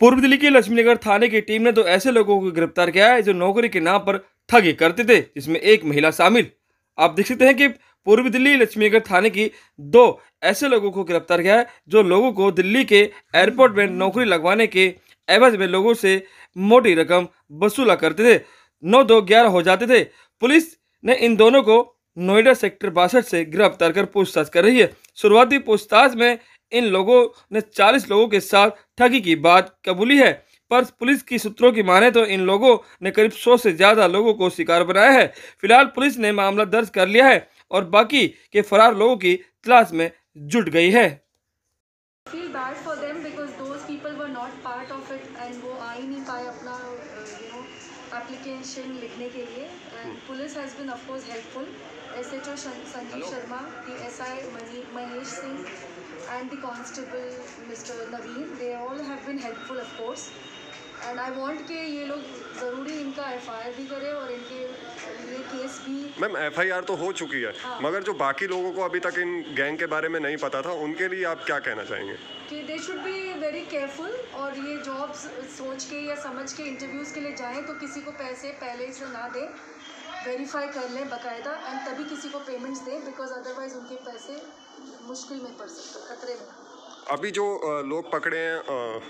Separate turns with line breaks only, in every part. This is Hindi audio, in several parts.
पूर्व दिल्ली के लक्ष्मीनगर थाने की टीम ने दो ऐसे लोगों को गिरफ़्तार किया है जो नौकरी के नाम पर ठगी करते थे, जिसमें एक महिला शामिल। आप देख सकते हैं कि पूर्व दिल्ली लक्ष्मीनगर थाने की दो ऐसे लोगों को गिरफ़्तार किया है, जो लोगों को दिल्ली के एयरपोर्ट में नौकरी लगवाने के एवज में लोगों से मोटी रकम वसूला करते थे। नौ दो ग्यारह हो जाते थे। पुलिस ने इन दोनों को नोएडा सेक्टर बासठ से गिरफ़्तार कर पूछताछ कर रही है। शुरुआती पूछताछ में इन लोगों ने 40 लोगों के साथ ठगी की बात कबूली है। पर पुलिस की सूत्रों की माने तो इन लोगों ने करीब 100 से ज़्यादा लोगों को शिकार बनाया है। फ़िलहाल पुलिस ने मामला दर्ज कर लिया है और बाकी के फरार लोगों की तलाश में जुट गई है।
ही एप्लीकेशन लिखने के लिए। And police has been of course helpful S H O Sanjeev Sharma the S I Mahesh Singh and the constable mister Naveen they all have been helpful of course and I want कि ये लोग ज़रूरी इनका FIR भी करें और इनके
मैम एफआईआर तो हो चुकी है
हाँ।
मगर जो बाकी लोगों को अभी तक इन गैंग के बारे में नहीं पता था उनके लिए आप क्या कहना चाहेंगे
कि they should be very careful और ये जॉब्स सोच के या समझ के इंटरव्यूज़ के लिए जाएँ तो किसी को पैसे पहले से ना दें वेरीफाई कर लें बाकायदा एंड तभी किसी को पेमेंट्स दें बिकॉज़ अदरवाइज़ उनके पैसे मुश्किल में पड़ सकते खतरे में
अभी जो लोग पकड़े हैं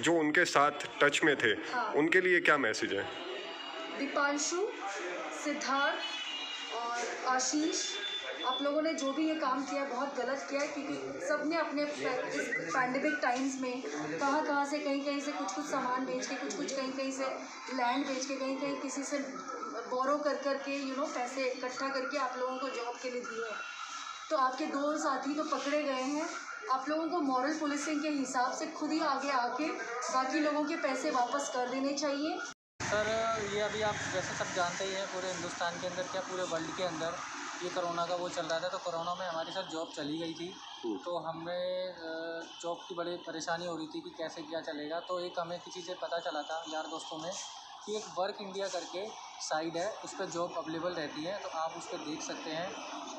जो उनके साथ टच में थे
हाँ।
उनके लिए क्या मैसेज है
दीपांशु सिद्धार्थ आशीष, आप लोगों ने जो भी ये काम किया बहुत गलत किया है, क्योंकि सबने अपने इस पैंडमिक टाइम्स में कहाँ कहाँ से कहीं कहीं से कुछ कुछ सामान बेच के कुछ कुछ कहीं कहीं से लैंड बेच के कहीं कहीं किसी से बोरो कर कर के यू नो पैसे इकट्ठा करके आप लोगों को जॉब के लिए दिए हैं। तो आपके दो साथी तो पकड़े गए हैं। आप लोगों को मॉरल पुलिसिंग के हिसाब से खुद ही आगे आके बाकी लोगों के पैसे वापस कर देने चाहिए।
सर ये अभी आप जैसे सब जानते ही हैं पूरे हिंदुस्तान के अंदर क्या पूरे वर्ल्ड के अंदर ये कोरोना का वो चल रहा था तो कोरोना में हमारे साथ जॉब चली गई थी। तो हमें जॉब की बड़ी परेशानी हो रही थी कि कैसे क्या चलेगा। तो एक हमें किसी से पता चला था यार दोस्तों में कि एक वर्क इंडिया करके साइड है उस पर जॉब अवेलेबल रहती है तो आप उस पर देख सकते हैं।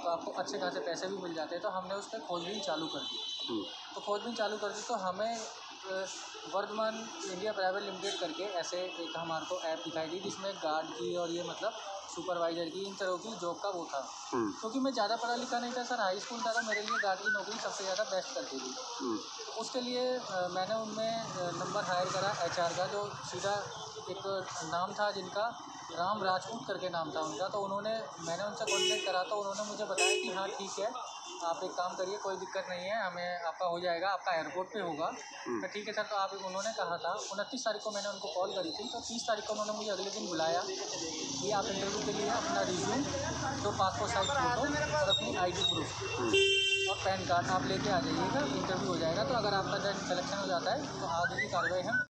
तो आपको अच्छे खासे पैसे भी मिल जाते हैं तो हमने उस पर खोजबीन चालू कर दी। तो खोजबीन चालू कर दी तो हमें वर्धमान इंडिया प्राइवेट लिमिटेड करके ऐसे एक हमारे को ऐप दिखाई दी जिसमें गार्ड की और ये मतलब सुपरवाइजर की इन तरह की जॉब का वो था। क्योंकि मैं ज़्यादा पढ़ा लिखा नहीं था सर हाई स्कूल था तो मेरे लिए गार्ड की नौकरी सबसे ज़्यादा बेस्ट करती थी। तो उसके लिए मैंने उनमें नंबर हायर करा एचआर का जो सीधा एक नाम था जिनका राम राजपूत करके नाम था उनका तो उन्होंने मैंने उनसे कॉन्टेक्ट करा तो उन्होंने मुझे बताया कि हाँ ठीक है आप एक काम करिए कोई दिक्कत नहीं है हमें आपका हो जाएगा आपका एयरपोर्ट पे होगा। तो ठीक है सर तो आप उन्होंने कहा था उनतीस तारीख को मैंने उनको कॉल करी थी तो तीस तारीख को उन्होंने मुझे अगले दिन बुलाया कि आप इंटरव्यू के लिए अपना रिज्यूम दो पासपोर्ट साइज़ फ़ोटो और अपनी आईडी प्रूफ और पैन कार्ड आप लेके आ जाइएगा इंटरव्यू हो जाएगा। तो अगर आपका सिलेक्शन हो जाता है तो आगे की कार्रवाई हम